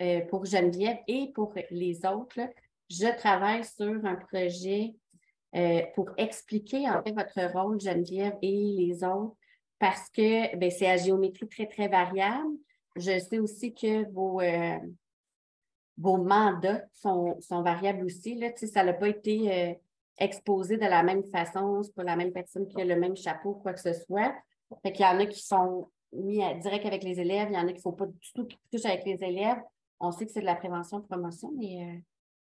euh, pour Geneviève et pour les autres, je travaille sur un projet euh, pour expliquer en fait votre rôle, Geneviève, et les autres, parce que ben, c'est à géométrie très, très variable. Je sais aussi que vos, euh, vos mandats sont, variables aussi. Là. ça n'a pas été exposé de la même façon. C'est pas la même personne qui a le même chapeau, quoi que ce soit. Fait qu'il y en a qui sont mis direct avec les élèves, il y en a qui ne faut pas du tout qui touchent avec les élèves. On sait que c'est de la prévention promotion, mais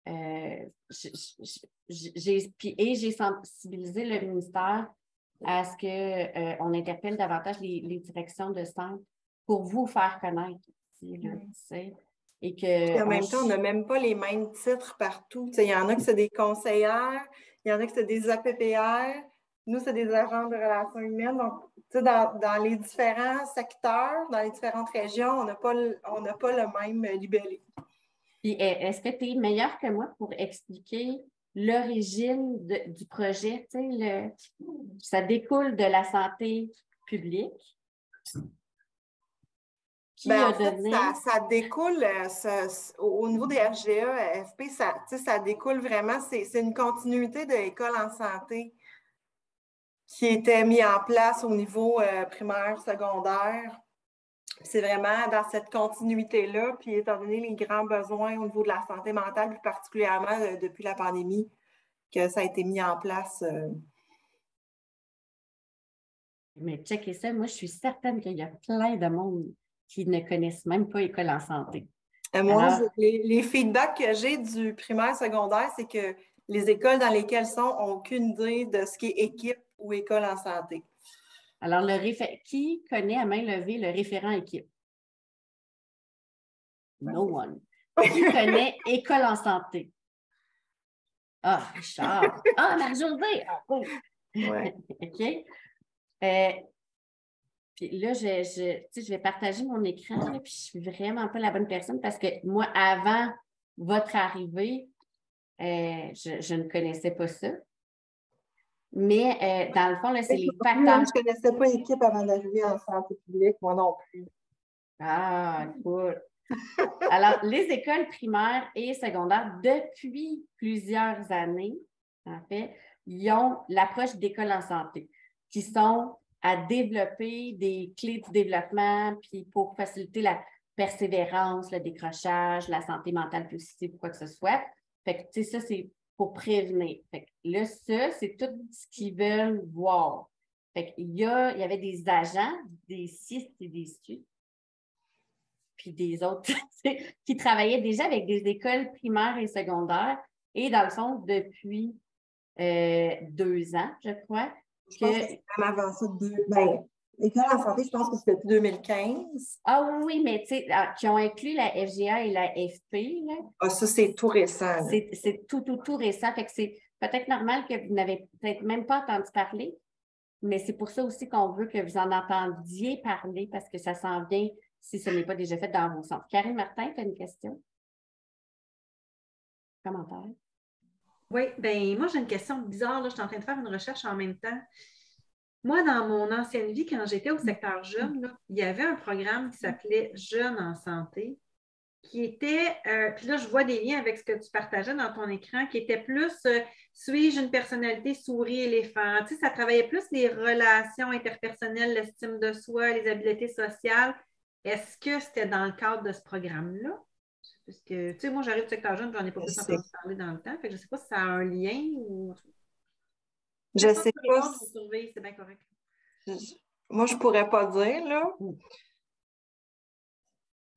euh, j'ai, et j'ai sensibilisé le ministère à ce qu'on euh, interpelle davantage les, directions de centre pour vous faire connaître. et que, en même temps, on n'a même pas les mêmes titres partout. Il y en a qui sont des conseillères, il y en a qui sont des APPR, nous, c'est des agents de relations humaines. Donc, dans, dans les différents secteurs, dans les différentes régions, on n'a pas, pas le même libellé. Puis est-ce que tu es meilleur que moi pour expliquer l'origine du projet? Le, ça découle de la santé publique. Ben, ça, découle euh, au niveau des RGE, FP, ça, ça découle vraiment, c'est une continuité de l'école en santé qui était mis en place au niveau euh, primaire, secondaire c'est vraiment dans cette continuité-là, puis étant donné les grands besoins au niveau de la santé mentale, plus particulièrement euh, depuis la pandémie, que ça a été mis en place. Euh. Mais checkez ça, moi, je suis certaine qu'il y a plein de monde qui ne connaissent même pas École en santé. Euh, moi, les, feedbacks que j'ai du primaire secondaire, c'est que les écoles dans lesquelles sont n'ont aucune idée de ce qui est équipe ou école en santé. Alors, le qui connaît à main levée le référent équipe? No one. Qui connaît école en santé? Ah, Richard. Ah, Marie-Josée. Ah, OK. Euh, puis là, je, je, je, vais partager mon écran, puis je suis vraiment pas la bonne personne parce que moi, avant votre arrivée, euh, je, je, ne connaissais pas ça. Mais euh, dans le fond, c'est les facteurs. Je ne connaissais pas l'équipe avant d'arriver en santé publique, moi non plus. Ah, cool. Alors, les écoles primaires et secondaires, depuis plusieurs années, en fait, ils ont l'approche d'école en santé, qui sont à développer des clés de développement, puis pour faciliter la persévérance, le décrochage, la santé mentale positive, quoi que ce soit. Fait que, tu sais, ça, c'est pour prévenir. Fait là, ça, c'est tout ce qu'ils veulent voir. Fait il, y a, il y avait des agents, des CIS et des STU, puis des autres qui travaillaient déjà avec des écoles primaires et secondaires. Et dans le fond, depuis euh, deux ans, je crois. Je pense que c'est même avant ça, deux, ben, L'école en santé, je pense que c'était depuis 2015. Ah oui, mais tu sais, ah, qui ont inclus la FGA et la FP. Là. Ah, ça, c'est tout récent. C'est tout, tout, tout récent. Fait que c'est peut-être normal que vous n'avez peut-être même pas entendu parler, mais c'est pour ça aussi qu'on veut que vous en entendiez parler parce que ça s'en vient si ce n'est pas déjà fait dans vos centres. Karine Martin, tu as une question? Commentaire? Oui, bien, moi, j'ai une question bizarre. Là. Je suis en train de faire une recherche en même temps. Moi, dans mon ancienne vie, quand j'étais au secteur jeune, il y avait un programme qui s'appelait Jeunes en santé, qui était, euh, puis là, je vois des liens avec ce que tu partageais dans ton écran, qui était plus euh, suis-je une personnalité souris-éléphant? Tu sais, ça travaillait plus les relations interpersonnelles, l'estime de soi, les habiletés sociales. Est-ce que c'était dans le cadre de ce programme-là? Parce que, tu sais, moi, j'arrive du secteur jeune, j'en ai pas plus entendu parler dans le temps. Fait que je ne sais pas si ça a un lien ou je sais pas. c'est bien correct. Moi, je pourrais pas dire, là.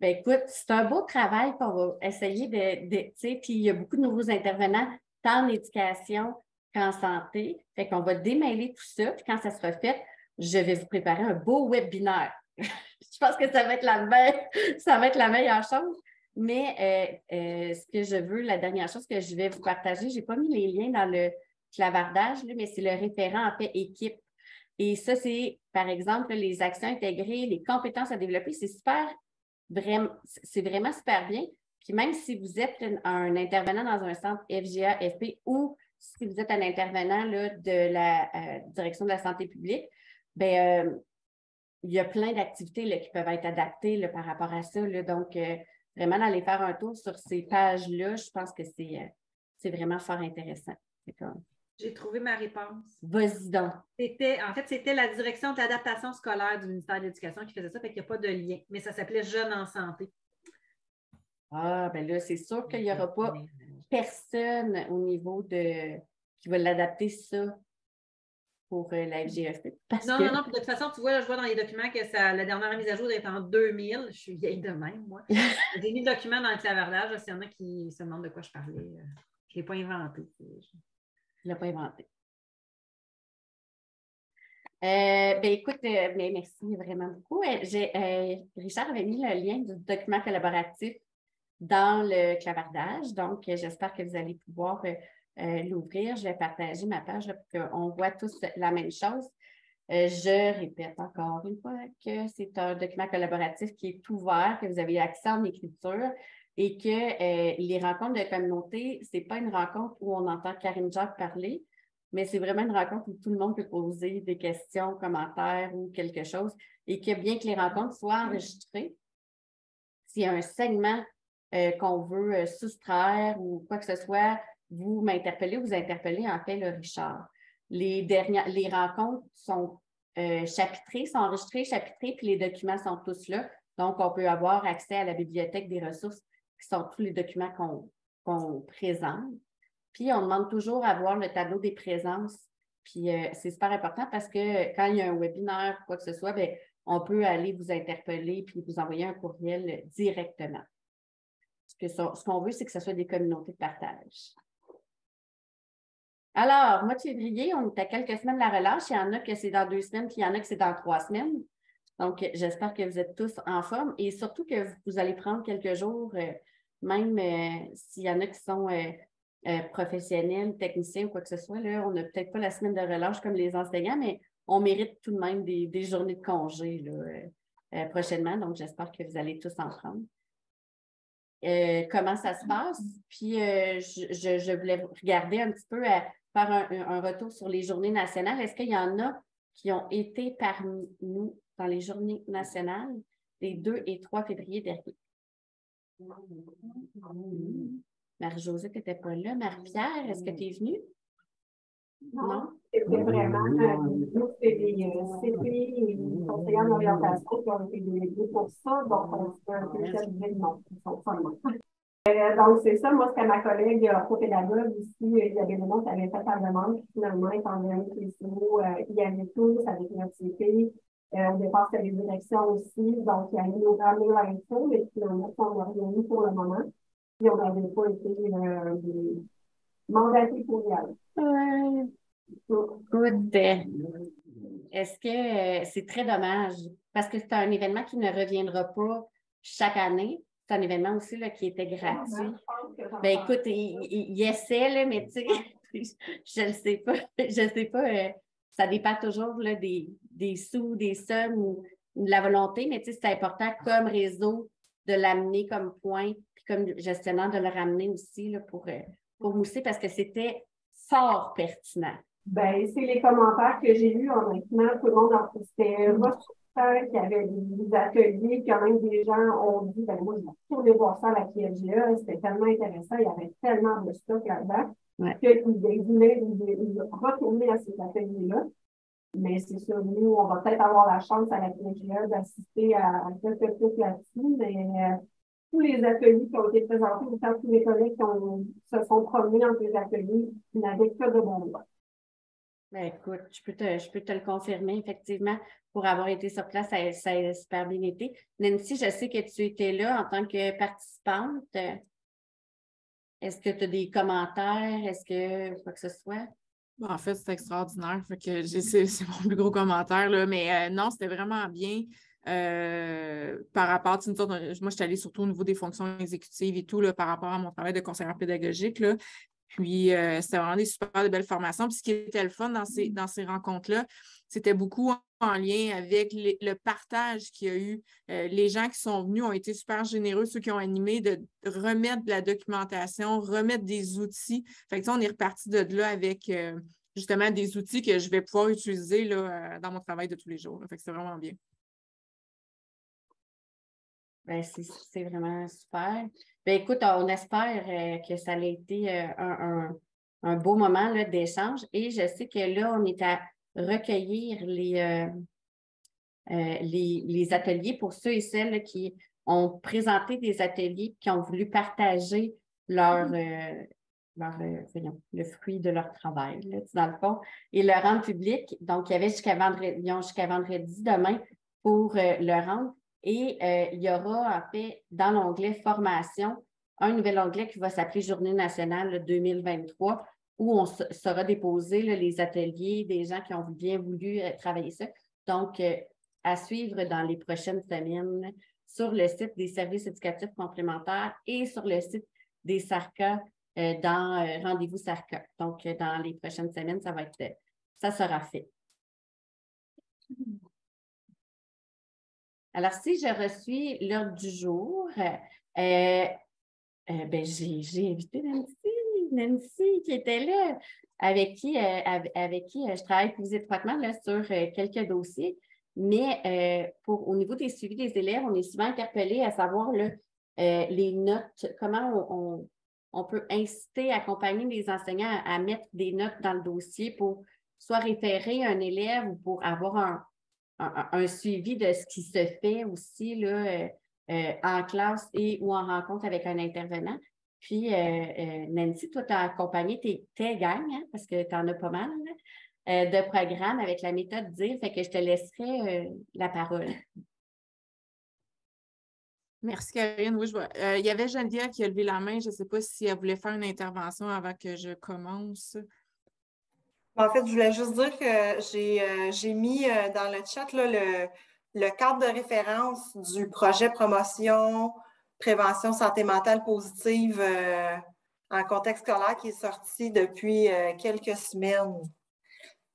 Ben écoute, c'est un beau travail qu'on va essayer de, tu sais, puis il y a beaucoup de nouveaux intervenants, tant en éducation qu'en santé. Fait qu'on va démêler tout ça, puis quand ça sera fait, je vais vous préparer un beau webinaire. je pense que ça va être la meilleure, ça va être la meilleure chose. Mais euh, euh, ce que je veux, la dernière chose que je vais vous partager, je n'ai pas mis les liens dans le, clavardage, mais c'est le référent en fait équipe. Et ça, c'est, par exemple, les actions intégrées, les compétences à développer, c'est super, vraiment, c'est vraiment super bien. Puis même si vous êtes un, intervenant dans un centre FGA, FP ou si vous êtes un intervenant là, de la euh, direction de la santé publique, bien, euh, il y a plein d'activités qui peuvent être adaptées par rapport à ça. donc, euh, vraiment d'aller faire un tour sur ces pages-là, je pense que c'est vraiment fort intéressant. J'ai trouvé ma réponse. Vas-y donc. C'était, en fait, c'était la direction de l'adaptation scolaire du ministère de l'Éducation qui faisait ça, fait qu'il n'y a pas de lien. Mais ça s'appelait Jeunes en santé. Ah, ben là, c'est sûr qu'il n'y aura pas personne au niveau de qui va l'adapter ça pour euh, la FGFP. non, non, non, de toute façon, tu vois, je vois dans les documents que ça, la dernière mise à jour est en 2000. Je suis vieille de même, moi. J'ai mis le document dans le clavardage. S'il y en a qui se demandent de quoi je parlais, euh, je ne l'ai pas inventé. Je ne l'ai pas inventé. Euh, ben écoute, mais merci vraiment beaucoup. Richard avait mis le lien du document collaboratif dans le clavardage. Donc, j'espère que vous allez pouvoir euh, l'ouvrir. Je vais partager ma page pour qu'on voit tous la même chose. Euh, je répète encore une fois que c'est un document collaboratif qui est ouvert, que vous avez accès en écriture et que euh, les rencontres de communauté, ce n'est pas une rencontre où on entend Karine Jacques parler, mais c'est vraiment une rencontre où tout le monde peut poser des questions, commentaires ou quelque chose et que bien que les rencontres soient enregistrées, s'il y a un segment qu'on veut soustraire ou quoi que ce soit, vous m'interpellez, vous interpellez en fait le Richard. Les, dernières, les rencontres sont euh, chapitrées, sont enregistrées, chapitrées, puis les documents sont tous là. Donc, on peut avoir accès à la bibliothèque des ressources qui sont tous les documents qu'on présente. Puis, on demande toujours à voir le tableau des présences. Puis, euh, c'est super important parce que quand il y a un webinaire ou quoi que ce soit, bien, on peut aller vous interpeller puis vous envoyer un courriel directement. Ce qu'on veut, c'est que ce soit des communautés de partage. Alors, mois de février, on est à quelques semaines de la relâche. Il y en a que c'est dans deux semaines, puis il y en a que c'est dans trois semaines. Donc, j'espère que vous êtes tous en forme et surtout que vous allez prendre quelques jours, euh, même euh, s'il y en a qui sont euh, professionnels, techniciens ou quoi que ce soit. Là, on n'a peut-être pas la semaine de relâche comme les enseignants, mais on mérite tout de même des, journées de congé prochainement. Donc, j'espère que vous allez tous en prendre. comment ça se passe? Puis, je, voulais regarder un petit peu à faire un, retour sur les journées nationales. Est-ce qu'il y en a qui ont été parmi nous dans les journées nationales les 2 et 3 février dernier? Marie-Josée, tu n'étais pas là. Marie-Pierre, est-ce que tu es venue? Non. C'était vraiment, nous, c'est des euh, CP et des conseillers d'orientation qui ont été délégués pour ça. Donc, on se fait un peu de non, ils sont seulement. Euh, donc, c'est ça. Moi, ce que ma collègue pro-pédagogue ici, Isabelle Lemont, avait fait la demande. finalement, étant donné que les mots, euh, il y avait tous avec notre CP. Euh, départ, c'était les directions aussi. Donc, il y a eu nos ramener l'info, mais finalement, on n'a rien eu pour le moment. Puis, on n'avait pas été euh, mandatés pour y aller. Good. Est-ce que c'est très dommage? Parce que c'est un événement qui ne reviendra pas chaque année? c'est un événement aussi là, qui était gratuit. Ben écoute, il, essaie, mais tu sais, je ne sais pas. Je sais pas. Euh, ça dépend toujours là, des, des, sous, des sommes ou, de la volonté, mais tu sais, c'est important comme réseau de l'amener comme point, puis comme gestionnaire de le ramener aussi là, pour, euh, pour mousser parce que c'était fort pertinent. Ben, c'est les commentaires que j'ai eus, honnêtement. Tout le monde en c'était qu'il y avait des ateliers, puis même des gens ont dit, ben moi, je vais retourner voir ça à la PLGA, c'était tellement intéressant, il y avait tellement de stock là-dedans, ouais. qu'ils voulaient retourner à ces ateliers-là. Mais c'est sûr, nous, on va peut-être avoir la chance à la PLGA d'assister à, quelques trucs là-dessus, mais euh, tous les ateliers qui ont été présentés, autant tous les collègues qui se sont promenés dans ces ateliers, n'avaient que de bons droits. Ben, écoute, je peux, te, je peux te le confirmer, effectivement, pour avoir été sur place, ça a super bien été. Nancy, je sais que tu étais là en tant que participante. Est-ce que tu as des commentaires? Est-ce que quoi que ce soit? En fait, c'est extraordinaire. que c'est, mon plus gros commentaire, là. mais euh, non, c'était vraiment bien. Euh, par rapport, moi, je suis allée surtout au niveau des fonctions exécutives et tout, là, par rapport à mon travail de conseillère pédagogique. Là. Puis, euh, c'était vraiment des super de belles formations. Puis, ce qui était le fun dans ces, dans ces rencontres-là, c'était beaucoup en lien avec le partage qu'il y a eu. Euh, les gens qui sont venus ont été super généreux, ceux qui ont animé, de remettre de la documentation, remettre des outils. Fait on est reparti de là avec euh, justement des outils que je vais pouvoir utiliser là, dans mon travail de tous les jours. Fait c'est vraiment bien. Ben, c'est vraiment super. Ben, écoute, on espère euh, que ça a été euh, un, beau moment d'échange et je sais que là, on est à recueillir les, les, les, ateliers pour ceux et celles qui ont présenté des ateliers qui ont voulu partager leur, mm-hmm. Euh, le fruit de leur travail, dans le fond, et le rendre public. Donc, il y avait jusqu'à vendredi, jusqu'à vendredi demain pour euh, le rendre. Et euh, il y aura, en fait, dans l'onglet formation, un nouvel onglet qui va s'appeler Journée nationale 2023, où on sera déposé les ateliers des gens qui ont bien voulu travailler ça. Donc, à suivre dans les prochaines semaines sur le site des services éducatifs complémentaires et sur le site des SARCA euh, dans euh, Rendez-vous Sarka. Donc, euh, dans les prochaines semaines, ça va être, ça sera fait. Alors, si je reçus l'heure du jour, ben, j'ai invité Nancy, Nancy qui était là, avec qui, avec, qui je travaille plus étroitement là, sur quelques dossiers. Mais pour, au niveau des suivis des élèves, on est souvent interpellé à savoir les notes, comment on, on peut inciter, accompagner les enseignants à, mettre des notes dans le dossier pour soit référer un élève ou pour avoir un, suivi de ce qui se fait aussi là, euh, euh, en classe et ou en rencontre avec un intervenant. Puis, euh, Nancy, toi, tu as accompagné tes, tes gangs, hein, parce que tu en as pas mal, de programmes avec la méthode DIR, fait que je te laisserai la parole. Merci, Karine. Oui, je vois. Euh, il y avait Geneviève qui a levé la main. Je ne sais pas si elle voulait faire une intervention avant que je commence. En fait, je voulais juste dire que j'ai euh, mis euh, dans le chat le, le, cadre de référence du projet promotion, prévention, santé mentale positive en contexte scolaire qui est sorti depuis quelques semaines.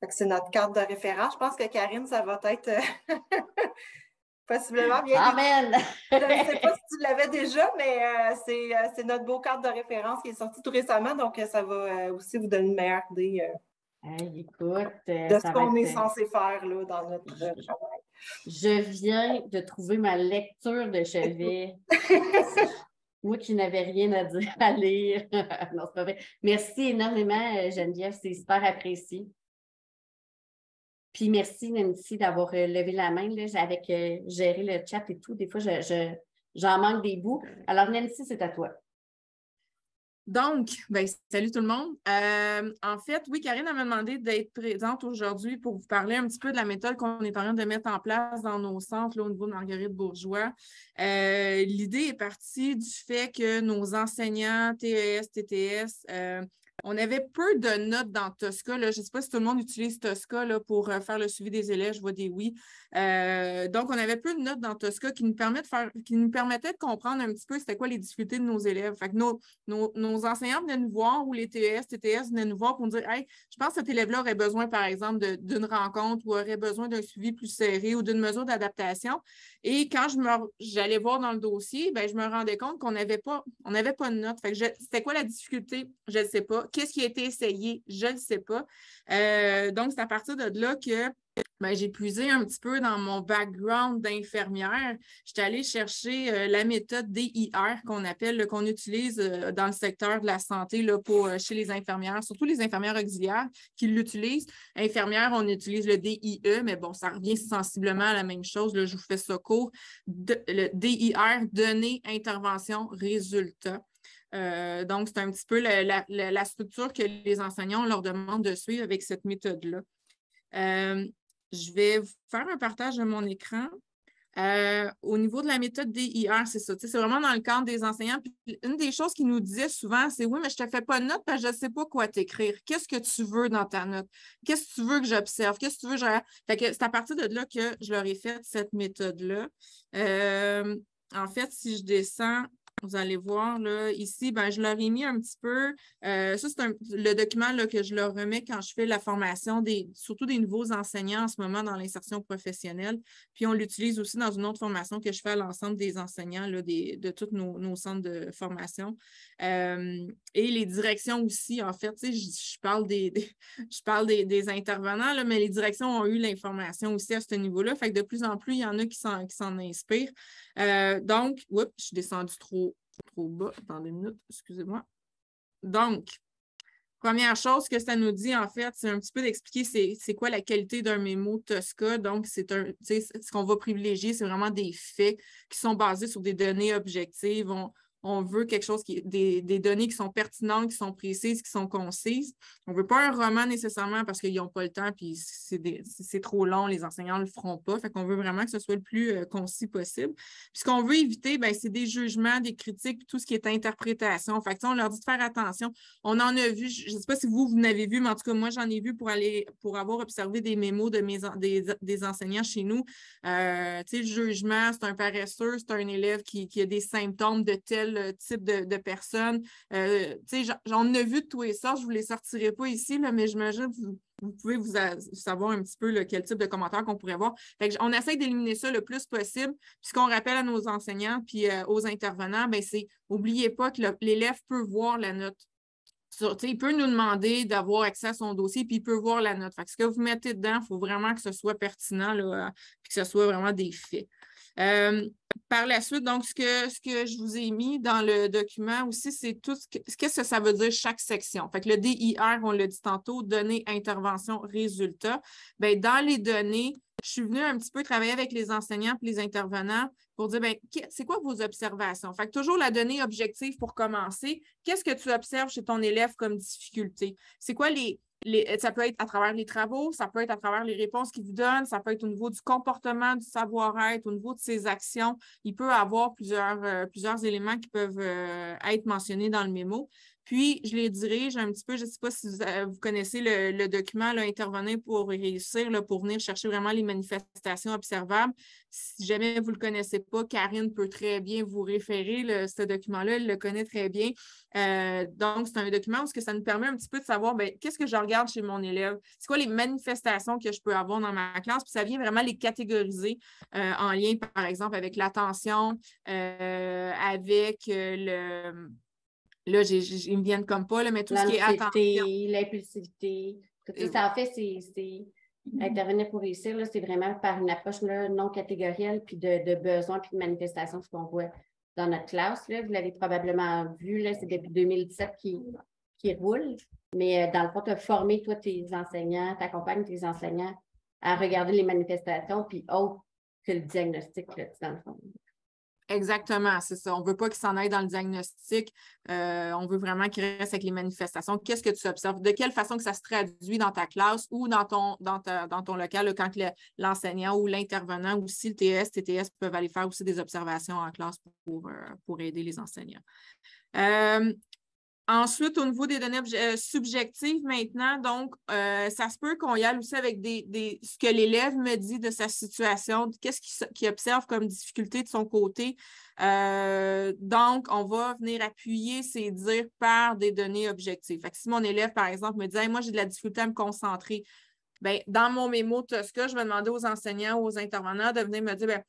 C'est notre cadre de référence. Je pense que Karine, ça va être Possiblement bien. Amen. Je ne sais pas si tu l'avais déjà, mais euh, euh, c'est notre beau cadre de référence qui est sorti tout récemment, donc euh, ça va aussi vous donner une meilleure idée écoute, de ce qu'on est censé faire là, dans notre travail. Je viens de trouver ma lecture de chevet. Moi qui n'avais rien à dire à lire. non, c'est pas vrai. Merci énormément, Geneviève, c'est super apprécié. Puis merci, Nancy, d'avoir euh, levé la main là, avec euh, gérer le chat et tout. Des fois, je, j'en manque des bouts. Alors, Nancy, c'est à toi. Donc, ben, salut tout le monde. Euh, en fait, oui, Karine m'a demandé d'être présente aujourd'hui pour vous parler un petit peu de la méthode qu'on est en train de mettre en place dans nos centres au niveau de Marguerite Bourgeois. L'idée est partie du fait que nos enseignants TES, TTS, on avait peu de notes dans Tosca. Je ne sais pas si tout le monde utilise Tosca pour euh, faire le suivi des élèves. Je vois des oui. Euh, donc, on avait peu de notes dans Tosca qui nous, permet de faire, qui nous permettaient de comprendre un petit peu c'était quoi les difficultés de nos élèves. Nos, enseignants venaient nous voir ou les TES, TTS venaient nous voir pour nous dire Hey, je pense que cet élève-là aurait besoin, par exemple, d'une rencontre ou aurait besoin d'un suivi plus serré ou d'une mesure d'adaptation. Et quand j'allais voir dans le dossier, ben, je me rendais compte qu'on n'avait pas, pas de notes. C'était quoi la difficulté? Je ne sais pas. Qu'est-ce qui a été essayé? Je ne sais pas. Euh, donc, c'est à partir de là que ben, j'ai puisé un petit peu dans mon background d'infirmière. J'étais allée chercher euh, la méthode DIR qu'on appelle, qu'on utilise euh, dans le secteur de la santé là, pour, chez les infirmières, surtout les infirmières auxiliaires qui l'utilisent. Infirmières, on utilise le DIE, mais bon, ça revient sensiblement à la même chose. Là, je vous fais ça court. le DIR, données, intervention, résultat. Euh, donc, c'est un petit peu la, structure que les enseignants leur demandent de suivre avec cette méthode-là. Euh, je vais vous faire un partage de mon écran. Euh, au niveau de la méthode DIR, c'est ça. C'est vraiment dans le cadre des enseignants. une des choses qu'ils nous disaient souvent, c'est oui, mais je ne te fais pas de note parce que je ne sais pas quoi t'écrire. Qu'est-ce que tu veux dans ta note? Qu'est-ce que tu veux que j'observe? Qu'est-ce que tu veux que je. c'est à partir de là que je leur ai fait cette méthode-là. en fait, si je descends Vous allez voir là, ici, ben, je leur ai mis un petit peu. Euh, ça, c'est le document là, que je leur remets quand je fais la formation, des, surtout des nouveaux enseignants en ce moment dans l'insertion professionnelle. Puis on l'utilise aussi dans une autre formation que je fais à l'ensemble des enseignants là, des, de tous nos, centres de formation. Euh, et les directions aussi, en fait, je, je parle des, je parle des, intervenants, là, mais les directions ont eu l'information aussi à ce niveau-là. Fait que de plus en plus, il y en a qui s'en inspirent. Euh, donc, oups, je suis descendue trop, trop bas. Attendez une minute, excusez-moi. Donc, Première chose que ça nous dit, en fait, c'est un petit peu d'expliquer c'est quoi la qualité d'un mémo Tosca. Donc, c'est un, ce qu'on va privilégier, c'est vraiment des faits qui sont basés sur des données objectives veut quelque chose qui des, des données qui sont pertinentes, qui sont précises, qui sont concises. On ne veut pas un roman nécessairement parce qu'ils n'ont pas le temps puis c'est trop long, les enseignants ne le feront pas. Fait qu'on veut vraiment que ce soit le plus euh, concis possible. Puis ce qu'on veut éviter, ben, c'est des jugements, des critiques, tout ce qui est interprétation. Fait on leur dit de faire attention. On en a vu, je ne sais pas si vous, vous n'avez vu, mais en tout cas, moi, j'en ai vu pour aller pour avoir observé des mémos de mes, des, enseignants chez nous. Euh, le jugement, c'est un paresseux, c'est un élève qui, qui a des symptômes de tel type de, personnes. Euh, j'en ai vu de tous et sortes, je ne vous les sortirai pas ici, là, mais j'imagine que vous, pouvez vous savoir un petit peu quel type de commentaires qu'on pourrait voir. on essaie d'éliminer ça le plus possible. Puis ce qu'on rappelle à nos enseignants puis euh, aux intervenants, ben, c'est n'oubliez pas que l'élève peut voir la note. il peut nous demander d'avoir accès à son dossier, puis il peut voir la note. ce que vous mettez dedans, il faut vraiment que ce soit pertinent, là, puis que ce soit vraiment des faits. Euh, par la suite, donc, ce que, ce que je vous ai mis dans le document aussi, c'est tout ce que, ce que ça veut dire chaque section. Fait que le DIR, on l'a dit tantôt, données, intervention, résultats. Bien, dans les données, je suis venue un petit peu travailler avec les enseignants et les intervenants pour dire, bien, c'est quoi vos observations? Fait que toujours la donnée objective pour commencer. Qu'est-ce que tu observes chez ton élève comme difficulté? C'est quoi les, ça peut être à travers les travaux, ça peut être à travers les réponses qu'il vous donne, ça peut être au niveau du comportement, du savoir-être, au niveau de ses actions. Il peut avoir plusieurs, euh, éléments qui peuvent euh, être mentionnés dans le mémo. Puis, je les dirige un petit peu, je ne sais pas si vous, euh, connaissez le, document là, Intervenir pour réussir, pour venir chercher vraiment les manifestations observables. Si jamais vous ne le connaissez pas, Karine peut très bien vous référer. ce document-là, elle le connaît très bien. Euh, donc, c'est un document où ça nous permet un petit peu de savoir ben, qu'est-ce que je regarde chez mon élève, c'est quoi les manifestations que je peux avoir dans ma classe, puis ça vient vraiment les catégoriser euh, en lien, par exemple, avec l'attention, avec le Là, ils me viennent comme pas, là, mais tout ce qui est attention. L'impulsivité. Ça, en fait, c'est intervenir pour réussir, c'est vraiment par une approche non catégorielle, puis de, de besoins, puis de manifestations, ce qu'on voit dans notre classe. Là. Vous l'avez probablement vu, c'est depuis 2017 qui, qui roule. Mais euh, dans le fond, tu as formé, toi, tes enseignants, tu accompagnes tes enseignants à regarder les manifestations, puis autre que le diagnostic, là, dans le fond. Exactement, c'est ça. On ne veut pas qu'ils s'en aillent dans le diagnostic. Euh, on veut vraiment qu'ils restent avec les manifestations. Qu'est-ce que tu observes? De quelle façon que ça se traduit dans ta classe ou dans ton, dans dans ton local, quand l'enseignant ou l'intervenant ou si le TS, TTS peuvent aller faire aussi des observations en classe pour, euh, pour aider les enseignants. Euh, Ensuite, au niveau des données euh, subjectives maintenant, donc, euh, ça se peut qu'on y aille aussi avec des, ce que l'élève me dit de sa situation, qu'est-ce qu'il observe comme difficulté de son côté. Euh, donc, on va venir appuyer ses dires par des données objectives. si mon élève, par exemple, me dit Moi, j'ai de la difficulté à me concentrer, Bien, dans mon mémo Tosca, je vais demander aux enseignants aux intervenants de venir me dire Bien,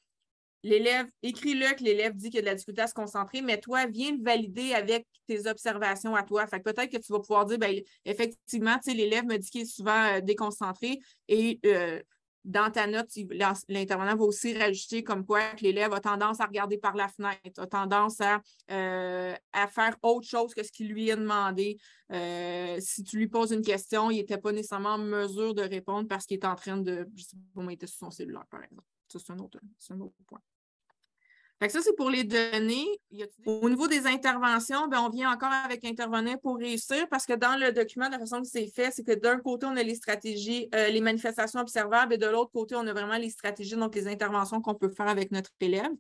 L'élève, écris-le que l'élève dit qu'il a de la difficulté à se concentrer, mais toi, viens le valider avec tes observations à toi. Fait peut-être que tu vas pouvoir dire, ben, effectivement, l'élève me dit qu'il est souvent euh, déconcentré et euh, dans ta note, l'intervenant va aussi rajouter comme quoi que l'élève a tendance à regarder par la fenêtre, a tendance à, euh, à faire autre chose que ce qu'il lui a demandé. si tu lui poses une question, il n'était pas nécessairement en mesure de répondre parce qu'il est en train de, je sais pas, il était sur son cellulaire, par exemple. Ça, c'est un, autre, point. Ça, c'est pour les données. Au niveau des interventions, ben, on vient encore avec intervenir pour réussir parce que dans le document, la façon que c'est fait, c'est que d'un côté, on a les stratégies, euh, les manifestations observables et de l'autre côté, on a vraiment les stratégies, donc les interventions qu'on peut faire avec notre élève.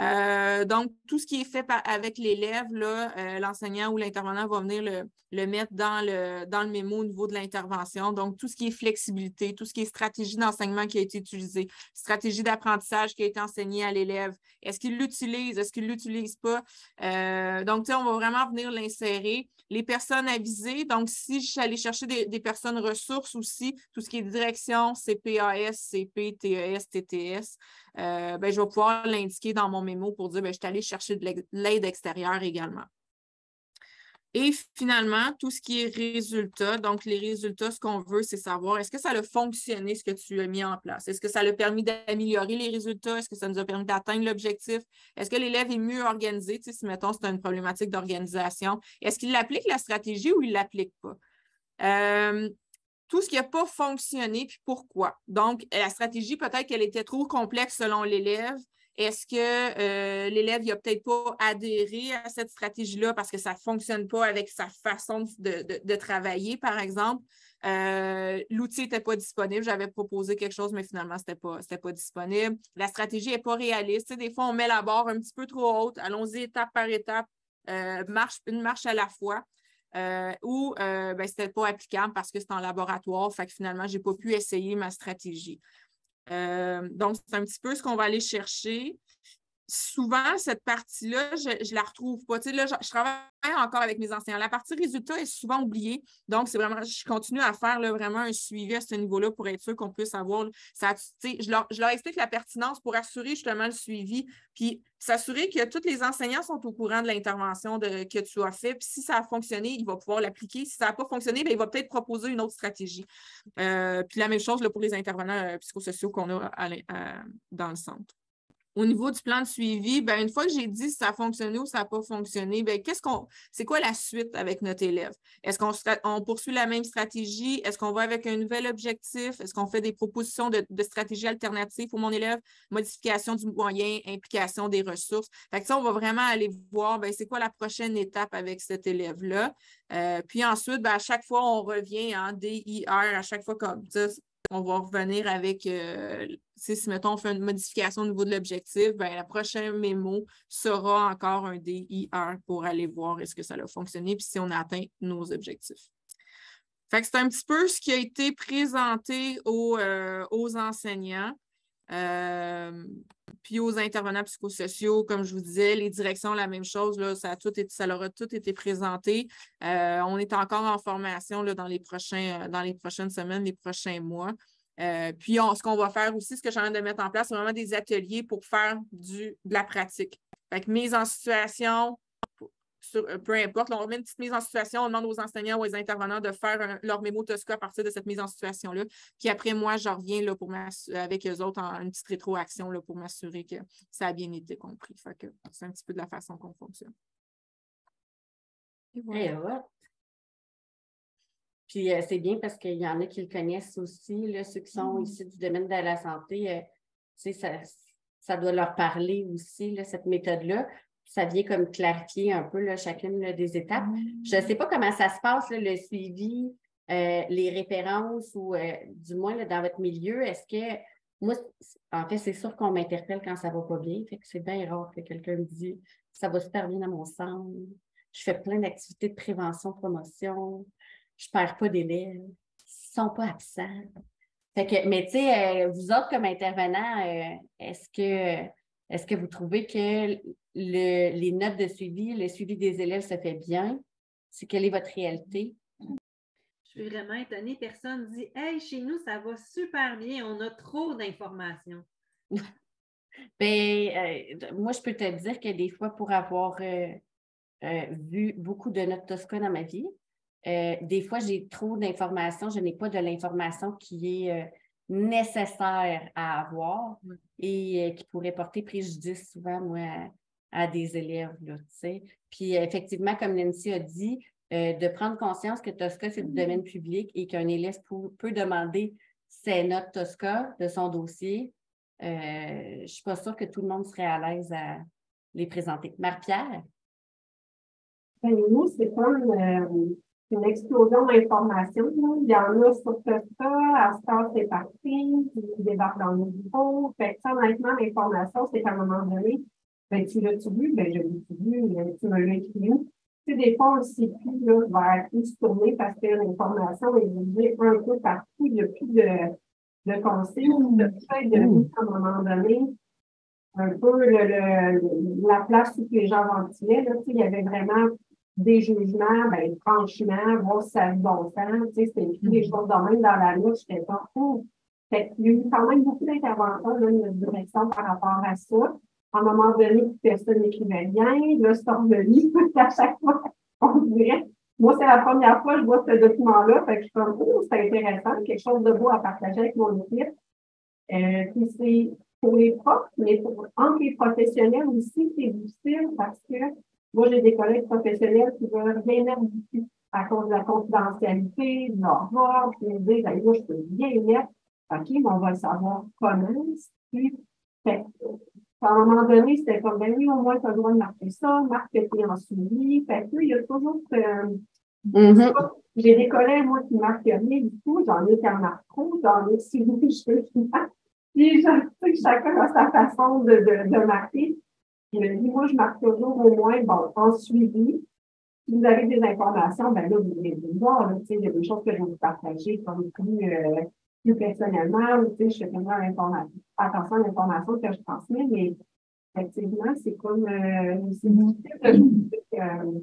Euh, donc, tout ce qui est fait avec l'élève, euh, l'enseignant ou l'intervenant va venir le, mettre dans le, dans le mémo au niveau de l'intervention. Donc, tout ce qui est flexibilité, tout ce qui est stratégie d'enseignement qui a été utilisée, stratégie d'apprentissage qui a été enseignée à l'élève. Est-ce qu'il l'utilise? Est-ce qu'il ne l'utilise pas? Euh, donc, on va vraiment venir l'insérer. Les personnes avisées, donc si allée chercher des, personnes ressources aussi, tout ce qui est direction, CPAS, CP, TES, TTS, euh, ben, je vais pouvoir l'indiquer dans mon mémo pour dire ben, je suis allée chercher de l'aide extérieure également. Et finalement, tout ce qui est résultats, donc les résultats, ce qu'on veut, c'est savoir est-ce que ça a fonctionné ce que tu as mis en place? Est-ce que ça a permis d'améliorer les résultats? Est-ce que ça nous a permis d'atteindre l'objectif? Est-ce que l'élève est mieux organisé? Tu sais, si, mettons, c'est une problématique d'organisation, est-ce qu'il applique la stratégie ou il ne l'applique pas? Euh, tout ce qui n'a pas fonctionné, puis pourquoi? Donc, la stratégie, peut-être qu'elle était trop complexe selon l'élève. Est-ce que euh, l'élève n'a peut-être pas adhéré à cette stratégie-là parce que ça ne fonctionne pas avec sa façon de, travailler, par exemple? Euh, l'outil n'était pas disponible. J'avais proposé quelque chose, mais finalement, ce n'était pas, pas disponible. La stratégie n'est pas réaliste. des fois, on met la barre un petit peu trop haute. Allons-y étape par étape, euh, marche, une marche à la fois. Ou ben, ce n'était pas applicable parce que c'est en laboratoire. Fait finalement, je n'ai pas pu essayer ma stratégie. Euh, donc, c'est un petit peu ce qu'on va aller chercher souvent, cette partie-là, je ne la retrouve pas. là, je, travaille encore avec mes enseignants. La partie résultat est souvent oubliée. Donc, c'est vraiment, je continue à faire vraiment un suivi à ce niveau-là pour être sûr qu'on puisse avoir. Ça, je, leur, explique la pertinence pour assurer justement le suivi, puis s'assurer que tous les enseignants sont au courant de l'intervention que tu as fait. Puis si ça a fonctionné, il va pouvoir l'appliquer. Si ça n'a pas fonctionné, bien, il va peut-être proposer une autre stratégie. Euh, puis la même chose pour les intervenants euh, psychosociaux qu'on a dans le centre. Au niveau du plan de suivi, ben, une fois que j'ai dit si ça a fonctionné ou ça n'a pas fonctionné, ben, qu'est-ce qu'on, c'est quoi la suite avec notre élève? Est-ce qu'on on poursuit la même stratégie? Est-ce qu'on va avec un nouvel objectif? Est-ce qu'on fait des propositions de, de stratégies alternatives pour mon élève? Modification du moyen, implication des ressources. Fait que ça, on va vraiment aller voir ben, c'est quoi la prochaine étape avec cet élève-là. Euh, puis ensuite, à chaque fois, on revient en DIR, à chaque fois comme ça, on va revenir avec, euh, si mettons on fait une modification au niveau de l'objectif, ben, la prochaine mémo sera encore un DIR pour aller voir est-ce que ça a fonctionné puis si on a atteint nos objectifs. C'est un petit peu ce qui a été présenté aux, euh, enseignants. Euh, puis aux intervenants psychosociaux, comme je vous disais, les directions, la même chose, là, ça, a tout été, ça leur a tout été présenté. Euh, on est encore en formation là, dans, les prochains, dans les prochaines semaines, les prochains mois. Euh, puis ce qu'on va faire aussi, ce que j'ai envie de mettre en place, c'est vraiment des ateliers pour faire du, de la pratique. Fait que mise en situation, euh, peu importe, on remet une petite mise en situation, on demande aux enseignants ou aux intervenants de faire leur mémo Tosca à partir de cette mise en situation-là. Puis après, moi, je reviens là, pour avec eux autres en une petite rétroaction là, pour m'assurer que ça a bien été compris. Fait que c'est un petit peu de la façon qu'on fonctionne. Et voilà. Puis euh, c'est bien parce qu'il y en a qui le connaissent aussi, là, ceux qui sont mm. ici du domaine de la santé, euh, ça, ça doit leur parler aussi, cette méthode-là ça vient comme clarifier un peu là, chacune des étapes. Je ne sais pas comment ça se passe, le suivi, euh, les références ou euh, du moins dans votre milieu. Est-ce que moi, en fait, c'est sûr qu'on m'interpelle quand ça ne va pas bien. Fait que c'est bien rare que quelqu'un me dise ça va super bien à mon centre. Je fais plein d'activités de prévention, promotion. Je ne perds pas d'élèves. Ils ne sont pas absents. Fait que, mais tu sais, euh, vous autres comme intervenants, est-ce que est-ce que vous trouvez que les notes de suivi, le suivi des élèves se fait bien? C'est quelle est votre réalité? Je suis vraiment étonnée. Personne dit Hey, chez nous, ça va super bien, on a trop d'informations. ben, euh, moi, je peux te dire que des fois, pour avoir euh, euh, vu beaucoup de notes Tosca dans ma vie, des fois, j'ai trop d'informations. Je n'ai pas de l'information qui est nécessaire à avoir et qui pourrait porter préjudice souvent, moi, à des élèves. Là, Puis effectivement, comme Nancy a dit, euh, de prendre conscience que TOSCA, c'est du domaine public et qu'un élève peut, demander ses notes TOSCA de son dossier. Euh, je ne suis pas sûre que tout le monde serait à l'aise à les présenter. Marie-Pierre? Ben, nous, c'est comme euh, une explosion d'informations. Il y en a sur TOSCA, à ce temps, c'est parti, ils débarquent dans le bureau. Fait que, honnêtement, l'information, c'est à un moment donné, Ben, tu l'as-tu vu? Ben, je l'ai vu, tu me l'as écrit. Tu sais, des fois, on ne sait plus là, vers où se tourner parce que l'information est visée un peu partout. Il n'y a plus de, de consignes, de feuilles de vie à un moment donné. Un peu le, la place où les gens ventilaient. Là, il y avait vraiment des jugements, ben, franchement, voir si ça a bon sens. Tu sais, c'était plus des choses de même dans la lutte. J'étais pas fou. Fait il y a eu quand même beaucoup d'interventions dans notre direction par rapport à ça. À un moment donné, personne n'écrivait bien. Là, c'est revenu. à chaque fois, on dirait. Moi, c'est la première fois que je vois ce document-là. Fait que je suis comme, oh, c'est intéressant, quelque chose de beau à partager avec mon équipe. Euh, puis c'est pour les profs, mais pour, entre les professionnels aussi, c'est difficile parce que moi, j'ai des collègues professionnels qui veulent rien mettre à cause de la confidentialité, de leur puis ils me disent, moi, je peux bien mettre. OK, mais on va le savoir comment. Puis, fait, à un moment donné, c'était comme, ben oui, au moins, tu as le droit de marquer ça, marque que tu es en suivi. Fait que, il y a toujours euh. J'ai des collègues, moi, qui marquent rien du tout. J'en ai qui en marquent trop. J'en ai qui je peux Puis, je sais que chacun a sa façon de, de, de marquer. Il me dit, moi, je marque toujours au moins, bon, en suivi. Si vous avez des informations, ben là, vous devez voir. Là, il y a des choses que je vais vous partager comme plus, euh, plus personnellement. Tu sais, je fais vraiment attention à l'information que je transmets, mais effectivement, c'est comme euh, c'est difficile de euh,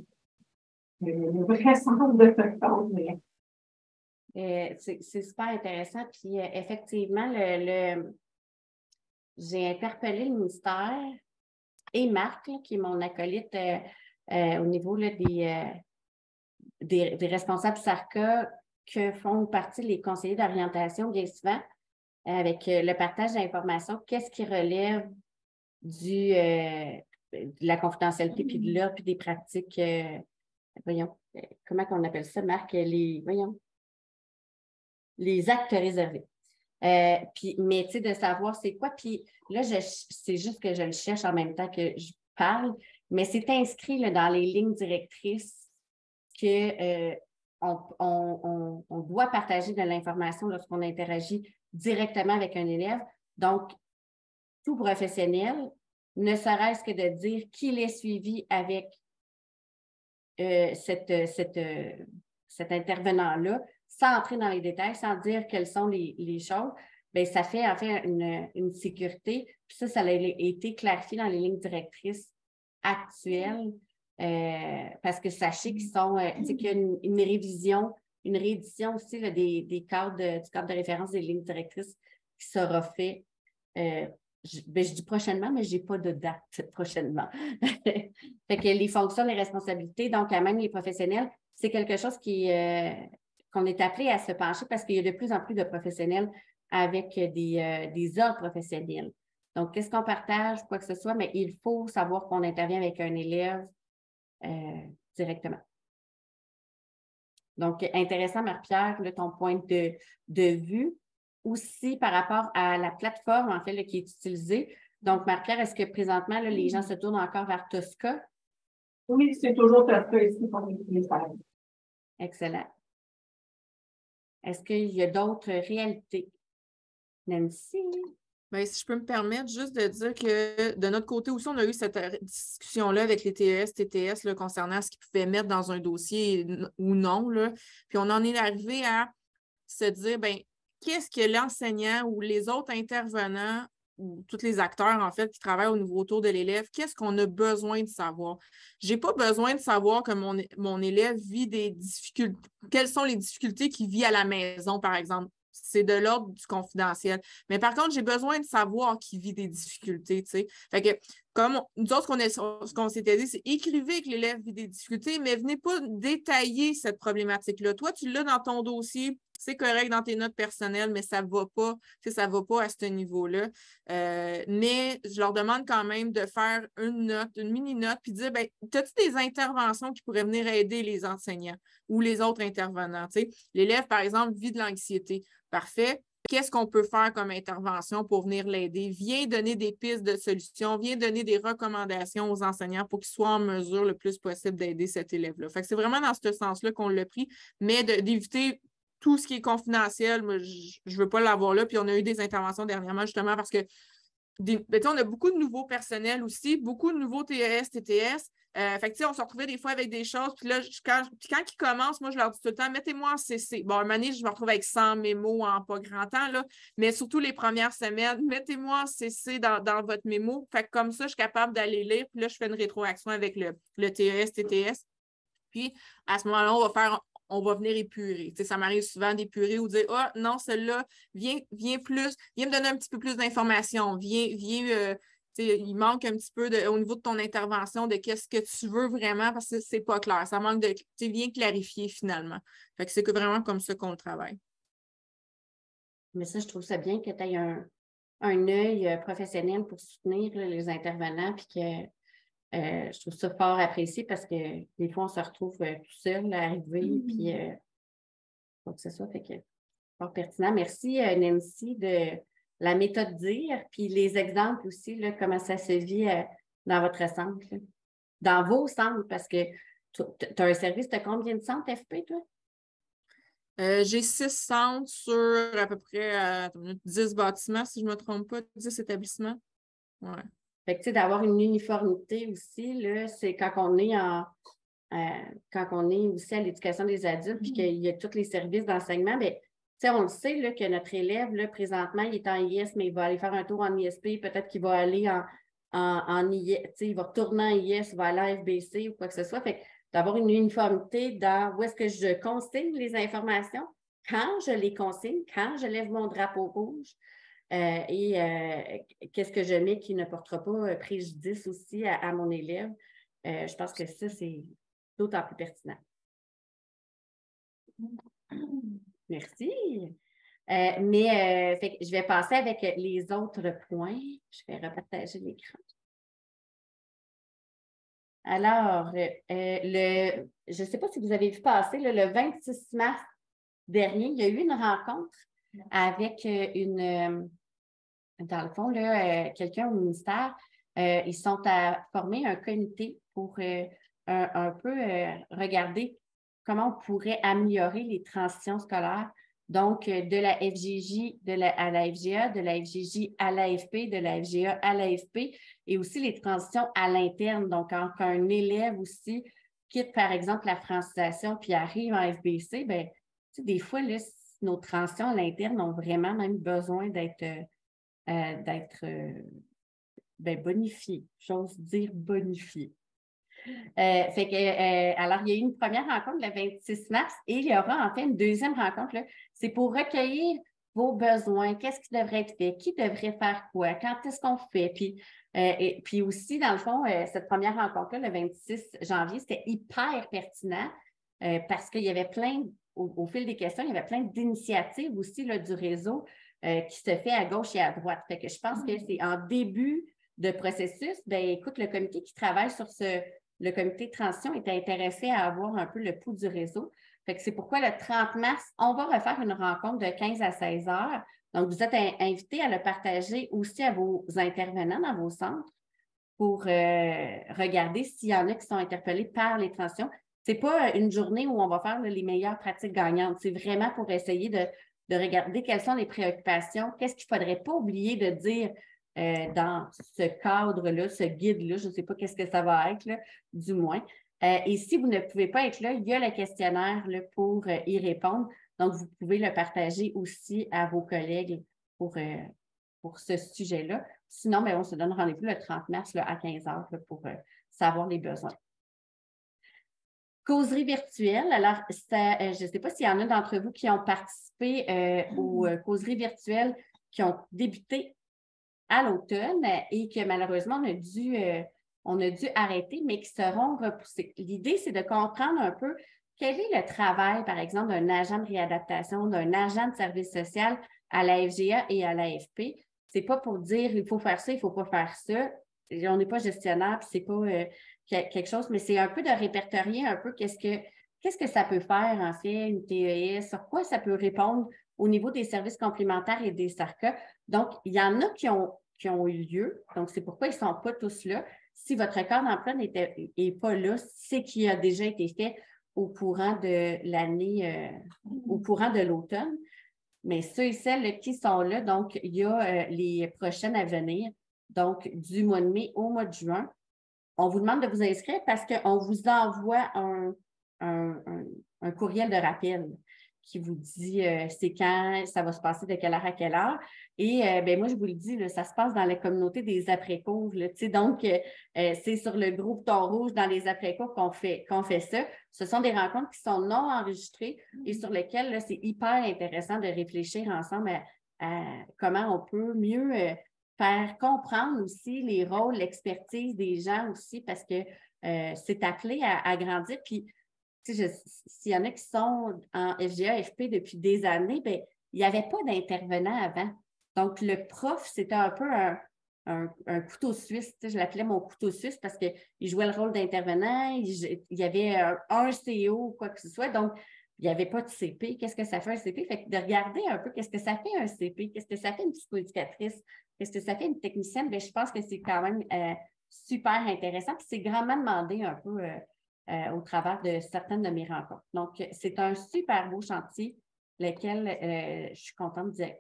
le vrai sens de ce temps. Euh, c'est super intéressant. Puis euh, effectivement, le, le j'ai interpellé le ministère et Marc, qui est mon acolyte euh, euh, au niveau des, euh, des, des, responsables SARCA, que font partie les conseillers d'orientation bien souvent, avec le partage d'informations, qu'est-ce qui relève de la confidentialité, puis de là, puis des pratiques, voyons, comment on appelle ça, Marc, les, voyons, les actes réservés. Euh, puis, mais tu sais, de savoir c'est quoi. Puis là, c'est juste que je le cherche en même temps que je parle, mais c'est inscrit là, dans les lignes directrices que euh, on, doit partager de l'information lorsqu'on interagit directement avec un élève. Donc, tout professionnel, ne serait-ce que de dire qu'il est suivi avec euh, cet intervenant-là, sans entrer dans les détails, sans dire quelles sont les, choses, bien, ça fait en fait une, sécurité. Puis ça, ça a été clarifié dans les lignes directrices actuelles. Euh, parce que sachez qu'ils sont, euh, qu'il y a une, révision, une réédition aussi des, des cadres du cadre de référence des lignes directrices qui sera fait. Euh, je, ben, je, dis prochainement, mais je n'ai pas de date prochainement. les fonctions, les responsabilités, donc même les professionnels, c'est quelque chose qui, qu'on est appelé à se pencher parce qu'il y a de plus en plus de professionnels avec des, euh, des ordres professionnels. Donc, qu'est-ce qu'on partage, quoi que ce soit, mais il faut savoir qu'on intervient avec un élève euh, directement. Donc, intéressant, Marie-Pierre, ton point de, de, vue. Aussi, par rapport à la plateforme, en fait, qui est utilisée. Donc, Marie-Pierre, est-ce que présentement, les gens se tournent encore vers Tosca? Oui, c'est toujours Tosca ici pour les Excellent. Est-ce qu'il y a d'autres réalités? Nancy? Bien, si je peux me permettre juste de dire que de notre côté aussi, on a eu cette euh, discussion-là avec les TES, TTS concernant ce qu'ils pouvaient mettre dans un dossier ou non. Là. Puis on en est arrivé à se dire, bien, qu'est-ce que l'enseignant ou les autres intervenants ou tous les acteurs, en fait, qui travaillent au niveau autour de l'élève, qu'est-ce qu'on a besoin de savoir? Je n'ai pas besoin de savoir que mon, mon élève vit des difficultés, quelles sont les difficultés qu'il vit à la maison, par exemple. C'est de l'ordre du confidentiel. Mais par contre, j'ai besoin de savoir qu'il vit des difficultés, tu sais. Comme nous autres, ce qu'on s'était dit, c'est écrivez que l'élève vit des difficultés, mais venez pas détailler cette problématique-là. Toi, tu l'as dans ton dossier, c'est correct dans tes notes personnelles, mais ça ne va pas, ça va pas à ce niveau-là. Euh, mais je leur demande quand même de faire une note, une mini-note, puis dire, ben, as-tu des interventions qui pourraient venir aider les enseignants ou les autres intervenants? L'élève, par exemple, vit de l'anxiété. Parfait. Qu'est-ce qu'on peut faire comme intervention pour venir l'aider? Viens donner des pistes de solutions, viens donner des recommandations aux enseignants pour qu'ils soient en mesure le plus possible d'aider cet élève-là. c'est vraiment dans ce sens-là qu'on l'a pris, mais d'éviter tout ce qui est confidentiel, je ne veux pas l'avoir là. Puis on a eu des interventions dernièrement justement parce que ben, on a beaucoup de nouveaux personnels aussi, beaucoup de nouveaux TES, TTS. Euh, fait que, on se retrouvait des fois avec des choses. Puis là, quand, quand ils commencent, moi, je leur dis tout le temps, mettez-moi en CC. Bon, un moment je me retrouve avec 100 mémos en pas grand temps, là, mais surtout les premières semaines, mettez-moi en CC dans, votre mémo. Fait que comme ça, je suis capable d'aller lire. Puis là, je fais une rétroaction avec le, le TES, TTS. Puis à ce moment-là, on va faire on va venir épurer. ça m'arrive souvent d'épurer ou de dire Ah, non, celle-là, viens, viens plus, viens me donner un petit peu plus d'informations, viens, viens, euh, il manque un petit peu de, au niveau de ton intervention de qu'est-ce que tu veux vraiment parce que c'est pas clair. Ça manque de, tu viens clarifier finalement. Fait que c'est vraiment comme ça qu'on le travaille. Mais ça, je trouve ça bien que tu aies un, un œil euh, professionnel pour soutenir les intervenants, puis que euh, je trouve ça fort apprécié parce que des fois, on se retrouve euh, tout seul à arriver, puis euh, faut que ce soit fait que fort pertinent. Merci, Nancy, de la méthode dire, puis les exemples aussi, là, comment ça se vit dans votre centre, dans vos centres, parce que tu as un service de combien de centres FP, toi? J'ai six centres sur à peu près 10 bâtiments, si je ne me trompe pas, 10 établissements. Ouais. Fait d'avoir une uniformité aussi, là, c'est quand on est en euh, quand on est aussi à l'éducation des adultes, puis mm-hmm. qu'il y a tous les services d'enseignement, on le sait là, que notre élève, présentement, il est en IS, mais il va aller faire un tour en ISP, peut-être qu'il va aller en, en, IS, il va retourner en IS, il va aller en FBC ou quoi que ce soit. D'avoir une uniformité dans où est-ce que je consigne les informations, quand je les consigne, quand je lève mon drapeau rouge, euh, et euh, qu'est-ce que je mets qui ne portera pas euh, préjudice aussi à, mon élève. je pense que ça, c'est d'autant plus pertinent. Merci. mais je vais passer avec les autres points. Je vais repartager l'écran. Alors, le, je ne sais pas si vous avez vu passer, le 26 mars dernier, il y a eu une rencontre avec une, dans le fond, euh, quelqu'un au ministère, euh, ils sont à former un comité pour euh, un, peu regarder comment on pourrait améliorer les transitions scolaires. Donc, de la FGJ à la FGA, de la FGJ à l'AFP, de la FGA à l'AFP, et aussi les transitions à l'interne. Donc, quand un élève aussi quitte, par exemple, la francisation puis arrive en FBC, bien, des fois, nos transitions à l'interne ont vraiment même besoin d'être euh, euh, ben, bonifié, j'ose dire bonifié. Euh, fait que, alors, il y a eu une première rencontre le 26 mars et il y aura en fait une deuxième rencontre. C'est pour recueillir vos besoins, qu'est-ce qui devrait être fait, qui devrait faire quoi, quand est-ce qu'on fait? Puis, et, puis aussi, dans le fond, cette première rencontre-là, le 26 janvier, c'était hyper pertinent parce qu'il y avait plein, au, fil des questions, il y avait plein d'initiatives aussi là, du réseau euh, qui se fait à gauche et à droite. Fait que je pense que mm. c'est en début de processus, ben écoute, le comité qui travaille sur ce, le comité de transition est intéressé à avoir un peu le pouls du réseau. C'est pourquoi le 30 mars, on va refaire une rencontre de 15 à 16 heures. Donc, vous êtes invités à le partager aussi à vos intervenants dans vos centres pour euh, regarder s'il y en a qui sont interpellés par les transitions. Ce n'est pas une journée où on va faire les meilleures pratiques gagnantes. C'est vraiment pour essayer de de regarder quelles sont les préoccupations, qu'est-ce qu'il ne faudrait pas oublier de dire euh, dans ce cadre-là, ce guide-là, je ne sais pas qu'est-ce que ça va être, du moins. Euh, et si vous ne pouvez pas être là, il y a le questionnaire là, pour euh, y répondre. Donc, vous pouvez le partager aussi à vos collègues pour, pour ce sujet-là. Sinon, ben, on se donne rendez-vous le 30 mars à 15 heures pour savoir les besoins. Causerie virtuelle. Alors, je ne sais pas s'il y en a d'entre vous qui ont participé aux causeries virtuelles qui ont débuté à l'automne et que malheureusement, on a dû, on a dû arrêter, mais qui seront repoussées. L'idée, c'est de comprendre un peu quel est le travail, par exemple, d'un agent de réadaptation, d'un agent de service social à la FGA et à l'AFP. Ce n'est pas pour dire il faut faire ça, il ne faut pas faire ça. On n'est pas gestionnaire, c'est pas quelque chose, mais c'est un peu de répertorier un peu qu'est-ce que qu'est-ce que ça peut faire, en fait, une TES, sur quoi ça peut répondre au niveau des services complémentaires et des SARCA. Donc, il y en a qui ont, qui ont eu lieu, donc c'est pourquoi ils ne sont pas tous là. Si votre record d'emploi n'est pas là, c'est qu'il a déjà été fait au courant de l'année, euh, au courant de l'automne. Mais ceux et celles qui sont là, donc il y a euh, les prochaines à venir. donc du mois de mai au mois de juin. On vous demande de vous inscrire parce qu'on vous envoie un, un, courriel de rappel qui vous dit euh, c'est quand, ça va se passer de quelle heure à quelle heure. Et euh, ben, moi, je vous le dis, ça se passe dans la communauté des après-cours. Donc, euh, c'est sur le groupe Ton Rouge dans les après-cours qu'on fait, qu'on fait ça. Ce sont des rencontres qui sont non enregistrées et sur lesquelles c'est hyper intéressant de réfléchir ensemble à, comment on peut mieux faire comprendre aussi les rôles, l'expertise des gens aussi, parce que c'est appelé à, à grandir. Puis, s'il y en a qui sont en FGA, FP depuis des années, ben, il n'y avait pas d'intervenant avant. Donc, le prof, c'était un peu un, couteau suisse. Je l'appelais mon couteau suisse parce qu'il jouait le rôle d'intervenant. Il, y avait un, CO ou quoi que ce soit. Donc, il n'y avait pas de CP. Qu'est-ce que ça fait un CP? Fait de regarder un peu qu'est-ce que ça fait un CP, qu'est-ce que ça fait une psychoéducatrice, qu'est-ce que ça fait une technicienne, ben, je pense que c'est quand même euh, super intéressant. c'est grandement demandé un peu euh, euh, au travers de certaines de mes rencontres. Donc, c'est un super beau chantier, lequel euh, je suis contente d'y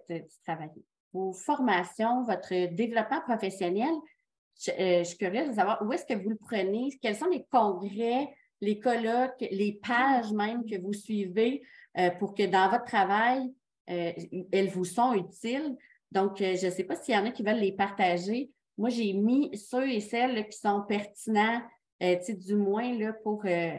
travailler. Vos formations, votre développement professionnel, euh, je, suis curieuse de savoir où est-ce que vous le prenez, quels sont les congrès, les colloques, les pages même que vous suivez pour que dans votre travail, elles vous sont utiles? Donc, je ne sais pas s'il y en a qui veulent les partager. Moi, j'ai mis ceux et celles qui sont pertinents euh, du moins là, pour, euh,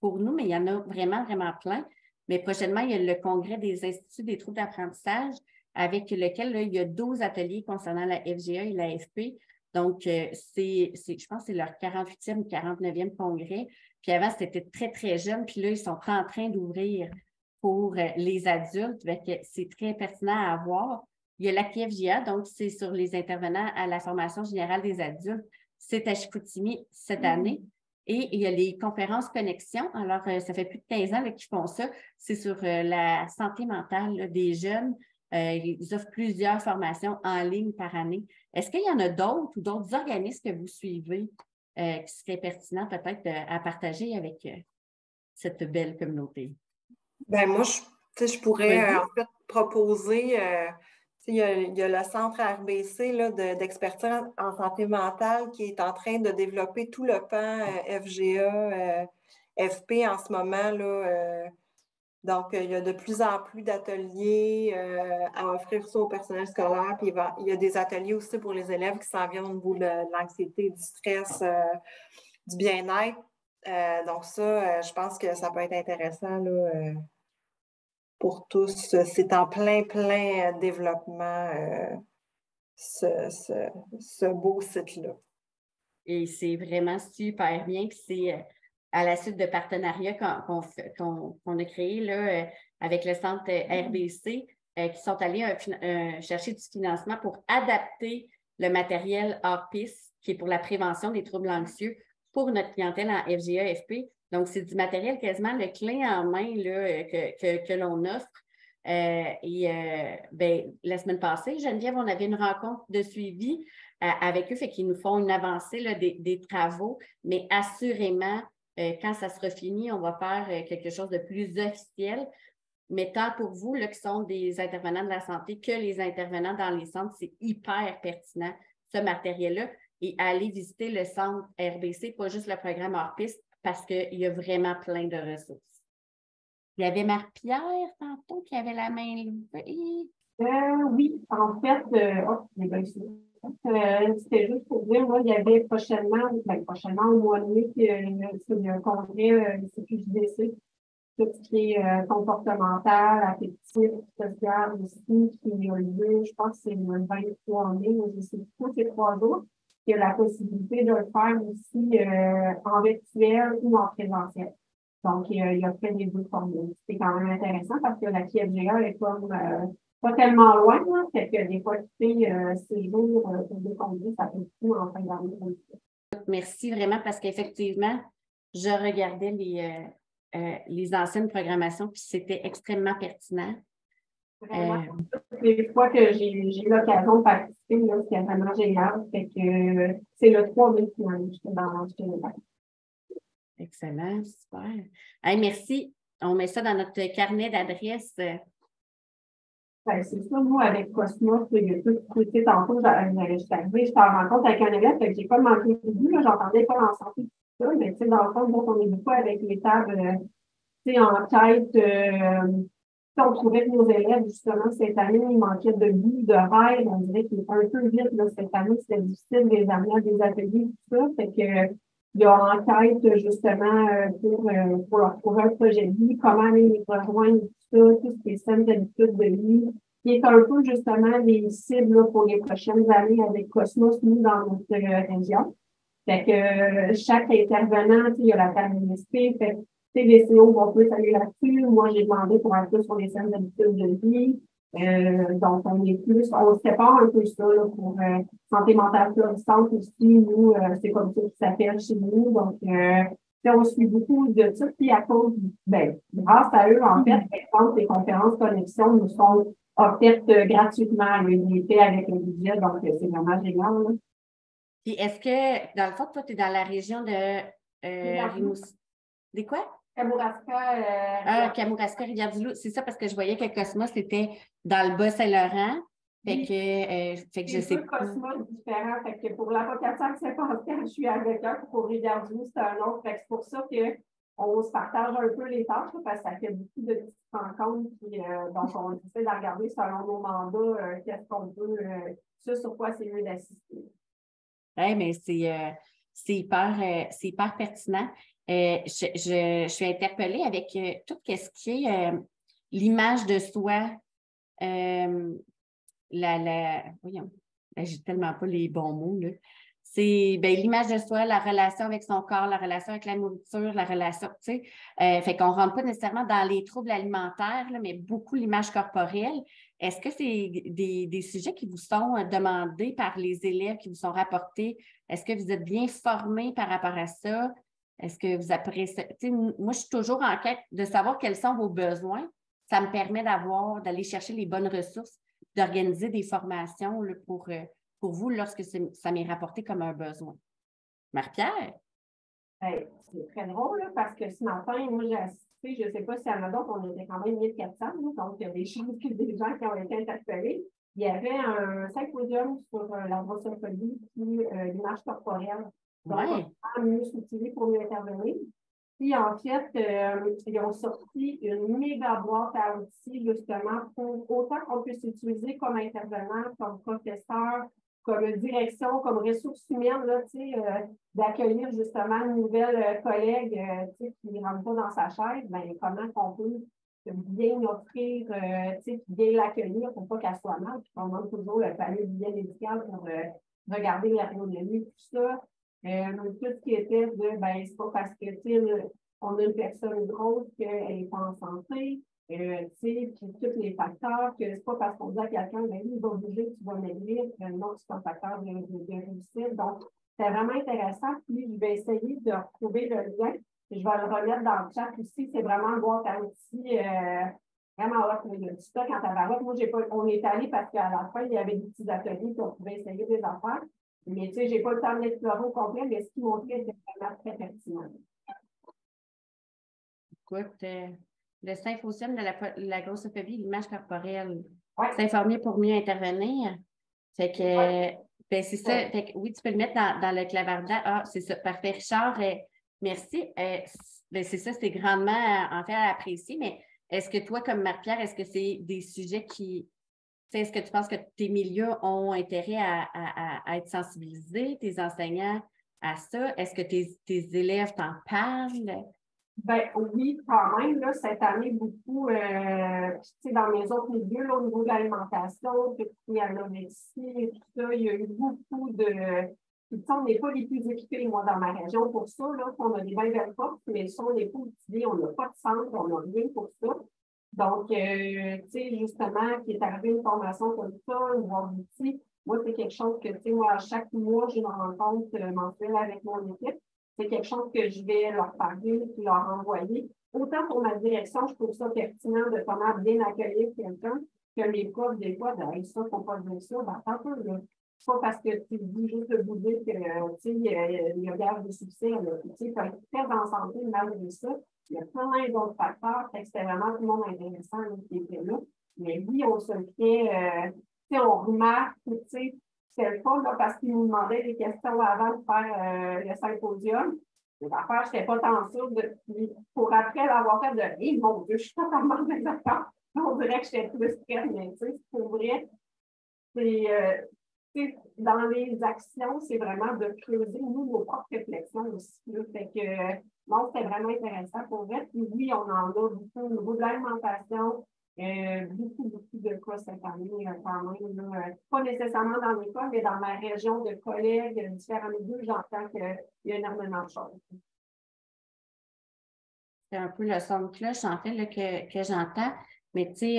pour nous, mais il y en a vraiment, vraiment plein. Mais prochainement, il y a le congrès des instituts des troubles d'apprentissage avec lequel il y a 12 ateliers concernant la FGA et la FP. Donc, euh, c'est, je pense que c'est leur 48e ou 49e congrès. Puis avant, c'était très, très jeune. Puis là, ils sont en train d'ouvrir pour les adultes. C'est très pertinent à avoir. Il y a la FGA, donc c'est sur les intervenants à la formation générale des adultes c'est à Chicoutimi cette année. Et il y a les conférences connexion. Alors, euh, ça fait plus de 15 ans qu'ils font ça. C'est sur euh, la santé mentale des jeunes. Euh, ils offrent plusieurs formations en ligne par année. Est-ce qu'il y en a d'autres ou d'autres organismes que vous suivez qui seraient pertinents peut-être à partager avec cette belle communauté? Ben moi, je, je pourrais en fait proposer il y, a, le centre RBC d'expertise en santé mentale qui est en train de développer tout le pan euh, FGA, euh, FP en ce moment. Là, euh. donc, il y a de plus en plus d'ateliers à offrir ça au personnel scolaire. Puis il, y a des ateliers aussi pour les élèves qui s'en viennent au niveau de l'anxiété, du stress, du bien-être. donc, ça, je pense que ça peut être intéressant. Là, pour tous. C'est en plein, plein euh, développement, euh, ce, beau site-là. Et c'est vraiment super bien. c'est euh, à la suite de partenariats qu'on a créés là, avec le centre RBC, qui sont allés chercher du financement pour adapter le matériel hors piste, qui est pour la prévention des troubles anxieux, pour notre clientèle en FGA-FP. Donc, c'est du matériel quasiment le clé en main là, que, que, l'on offre. Euh, et euh, ben, la semaine passée, Geneviève, on avait une rencontre de suivi euh, avec eux, fait qu'ils nous font une avancée là, des, travaux, mais assurément, quand ça sera fini, on va faire quelque chose de plus officiel. Mais tant pour vous là, qui sont des intervenants de la santé que les intervenants dans les centres, c'est hyper pertinent, ce matériel-là. Et aller visiter le centre RBC, pas juste le programme hors piste, parce qu'il y a vraiment plein de ressources. Il y avait Marie-Pierre tantôt qui avait la main levée. Euh, oui, en fait, euh, oh, euh, c'était juste pour dire, moi, il y avait prochainement, ben, prochainement au mois de mai, il y a un congrès euh, CQJDC, tout ce qui est comportemental, affectif, social aussi, qui a lieu, je pense que c'est le 23 mai, je sais plus, ces trois jours y a la possibilité de le faire aussi euh, en virtuel ou en présentiel. Donc, il a fait des deux formules. C'est quand même intéressant parce que la KFGA est euh, pas tellement loin, là, fait que des fois, tu euh, ces jours pour déconduire, ça fait tout en fin d'année. Merci vraiment parce qu'effectivement, je regardais les, les anciennes programmations, puis c'était extrêmement pertinent. Vraiment, euh, les fois que j'ai eu l'occasion de participer, c'est vraiment génial. Fait que c'est le 3 mai finalement, j'étais dans Excellent, super. merci. On met ça dans notre carnet d'adresses. Ben, c'est ça, nous, avec Cosmos, il y a tout, sais, tantôt, je suis arrivée, je en rencontre avec un élève, que j'ai pas manqué de vue, j'entendais pas en santé, tout ça, mais tu sais, dans le fond, bon, on est beaucoup avec les tables, euh, tu sais, en tête, euh, on trouvait que nos élèves, justement, cette année, il manquait de goût, de rêve, on dirait qu'il était un peu vite, là, cette année, c'était difficile les amener à des ateliers, tout ça, fait que, il y a en tête, justement, euh, pour, euh, pour leur trouver un projet de vie, comment aller les rejoindre, tout ça, tout ce qui est saines habitudes de vie, qui est un peu, justement, les cibles pour les prochaines années avec Cosmos, nous, dans notre euh, région. Fait que chaque intervenant, il y a la table MSP, fait les CO vont plus aller là-dessus. Moi, j'ai demandé pour un peu sur les saines habitudes de vie. Euh, donc, on est plus, on sépare un peu ça là, pour euh, santé mentale florissante aussi. Nous, euh, c'est comme ça ça s'appelle chez nous. Donc, euh, on suit beaucoup de ça. Puis à cause, ben, grâce à eux, en fait, par exemple, les conférences connexion nous sont offertes gratuitement à l'unité avec le budget. Donc, c'est vraiment génial. Là. Puis est-ce que, dans le fond, toi, tu es dans la région de euh? Des quoi? Kamouraska. Euh, ah, Kamouraska, Rivière-du-Loup. C'est ça parce que je voyais que Cosmos était dans le Bas-Saint-Laurent. Fait que, euh, fait que je sais pas. Cosmos différent. Fait que pour l'avocat c'est pas je suis avec eux. Pour Rivière-du-Loup, c'est un autre. Fait que c'est pour ça qu'on se partage un peu les tâches parce que ça fait beaucoup de petites rencontres. Puis, euh, donc, on essaie de regarder selon nos mandats euh, qu'est-ce qu'on veut, euh, ce sur quoi c'est mieux d'assister. Oui, mais c'est hyper, hyper pertinent. Euh, je, suis interpellée avec euh, tout ce qui est euh, l'image de soi. la, voyons, j'ai tellement pas les bons mots. C'est ben, l'image de soi, la relation avec son corps, la relation avec la nourriture, la relation, tu sais. fait qu'on ne rentre pas nécessairement dans les troubles alimentaires, mais beaucoup l'image corporelle. Est-ce que c'est des, des, sujets qui vous sont demandés par les élèves, qui vous sont rapportés? Est-ce que vous êtes bien formés par rapport à ça? Est-ce que vous appréciez? Moi, je suis toujours en quête de savoir quels sont vos besoins. Ça me permet d'avoir, d'aller chercher les bonnes ressources, d'organiser des formations pour, euh, pour vous lorsque ça m'est rapporté comme un besoin. Marie-Pierre? Ben, c'est très drôle parce que ce matin, moi, j'ai assisté, je ne sais pas si à ma d'autres, on était quand même 1400, donc il y a des choses que des gens qui ont été interpellés. Il y avait un symposium sur euh, la grossophobie puis euh, l'image corporelle. Donc, ouais. mieux s'utiliser pour mieux intervenir. Puis, en fait, euh, ils ont sorti une méga boîte à outils, justement, pour autant qu'on puisse utiliser comme intervenant, comme professeur, comme direction, comme ressources humaines, là, euh, d'accueillir justement une nouvelle euh, collègue euh, qui ne rentre pas dans sa chaise, ben, comment on peut bien offrir, bien l'accueillir pour pas qu'elle soit mal, puis qu'on demande toujours le panier bien médical pour regarder l'ergonomie, tout ça. Euh, tout ce qui était de, ben, c'est pas parce que, on a une personne grosse qu'elle n'est pas en santé, euh, puis tous les facteurs, que c'est pas parce qu'on dit à quelqu'un, ben, il va bouger, tu vas maigrir, non, c'est un facteur de, de, réussite. Donc, c'est vraiment intéressant. Puis, je vais essayer de retrouver le lien. Je vais le remettre dans le chat aussi. C'est vraiment un boîte à outils, vraiment a du stock en. Moi, j'ai pas, on est allé parce qu'à la fin, il y avait des petits ateliers qu'on pouvait essayer des affaires. Mais tu sais, je n'ai pas le temps d'explorer au complet, mais ce qui montrait, c'est vraiment très pertinent. Écoute, euh, le symphosium de la, la grossophobie, l'image corporelle, ouais. s'informer pour mieux intervenir. Fait que, ben, c'est ça. oui, tu peux le mettre dans, le clavardage. Ah, c'est ça. Parfait. Richard, euh, merci. Euh, ben, c'est ça, c'est grandement en fait apprécié, mais est-ce que toi, comme Marie-Pierre, est-ce que c'est des sujets qui, est-ce que tu penses que tes milieux ont intérêt à, être sensibilisés, tes enseignants à ça? Est-ce que tes, élèves t'en parlent? Ben oui, quand même. Là, cette année, beaucoup, euh, dans mes autres milieux, au niveau de l'alimentation, puis l'anorexie et tout ça, il y a eu beaucoup de. on n'est pas les plus équipés, moi, dans ma région pour ça. Là, on a des belles fortes, mais ça, on n'est pas utilisé, on n'a pas de centre, on n'a rien pour ça. Donc, euh, tu sais, justement, qui est arrivé une formation comme ça, une boîte d'outils, moi, c'est quelque chose que, tu sais, moi, à chaque mois, j'ai une rencontre euh, mensuelle avec mon équipe. C'est quelque chose que je vais leur parler puis leur envoyer. Autant pour ma direction, je trouve ça pertinent de comment bien accueillir quelqu'un que les profs, des fois, ben, ça, faut pas dire ça, ben, un peu, là. Pas parce que tu dis juste le bouger que, tu sais, il y a gage de succès, là. Tu sais, très en santé malgré ça. Il y a plein d'autres facteurs. C'était vraiment tout le monde intéressant qui était là. Mais oui, on se fait, euh, on remarque, tu sais, c'est le fun là, parce qu'ils nous demandaient des questions avant de faire euh, le symposium. Les affaires, je n'étais pas tant sûre de. Pour après l'avoir fait de Hé, mon Dieu, je suis totalement désaccord. On dirait que j'étais plus prête, mais tu sais, c'est vrai. C'est. Euh, dans les actions, c'est vraiment de creuser, nous, nos propres réflexions aussi. Que, non, c'était vraiment intéressant pour vrai. Puis oui, on en a beaucoup au niveau de l'alimentation, euh, beaucoup, beaucoup de cas cette année, euh, quand même. Euh, pas nécessairement dans l'école, mais dans ma région de collègues, différents milieux, j'entends qu'il y a énormément de choses. C'est un peu le son de cloche, en fait, que, que j'entends. Mais tu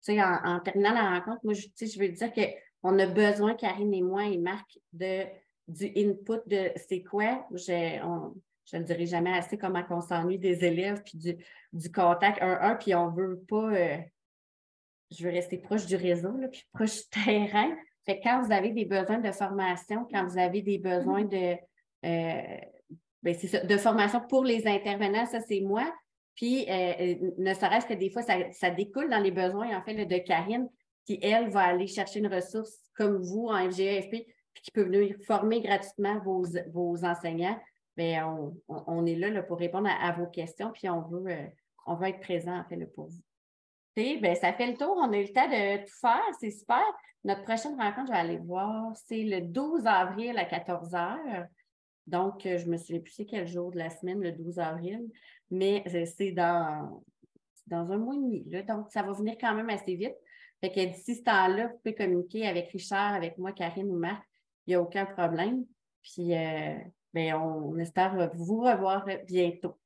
sais, en, en, terminant la rencontre, moi, je, je veux dire qu'on a besoin, Karine et moi et Marc, de, du input de c'est quoi. Je ne dirai jamais assez comment on s'ennuie des élèves, puis du, du contact 1-1, puis on ne veut pas je veux rester proche du réseau, puis proche du terrain. Fait quand vous avez des besoins de formation, quand vous avez des besoins de, euh, ben, de formation pour les intervenants, ça c'est moi. Puis euh, euh, ne serait-ce que des fois, ça, découle dans les besoins en fait de Karine, qui elle va aller chercher une ressource comme vous en FGAFP, puis qui peut venir former gratuitement vos, enseignants. Bien, on, est là, pour répondre à, vos questions, puis on veut, on veut être présent en fait pour vous. Ben, ça fait le tour. On a eu le temps de tout faire. C'est super. Notre prochaine rencontre, je vais aller voir, c'est le 12 avril à 14 h. Donc, euh, je me souviens plus quel jour de la semaine, le 12 avril, mais euh, c'est dans, dans un mois et demi. donc, ça va venir quand même assez vite. Fait que d'ici ce temps-là, vous pouvez communiquer avec Richard, avec moi, Karine ou Marc. Il n'y a aucun problème. Puis, euh, ben, on espère vous revoir bientôt.